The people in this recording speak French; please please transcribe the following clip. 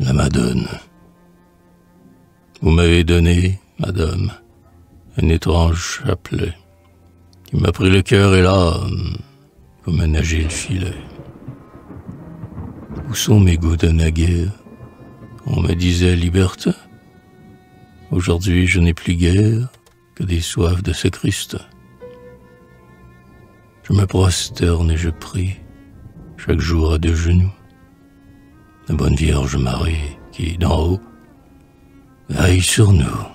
la Madone. Vous m'avez donné, madame, un étrange chapelet qui m'a pris le cœur et l'âme comme un agile filet. Où sont mes goûts de naguère? On me disait liberté. Aujourd'hui, je n'ai plus guère que des soifs de ce Christ. Je me prosterne et je prie chaque jour à deux genoux. La bonne Vierge Marie qui, d'en haut, veille sur nous.